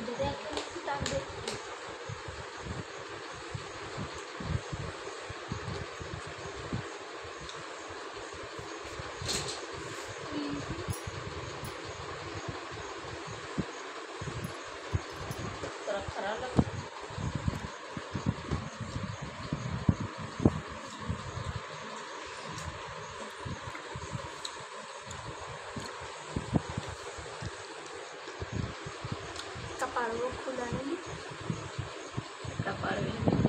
Yeah. পারব খোলা নেই। পারবে।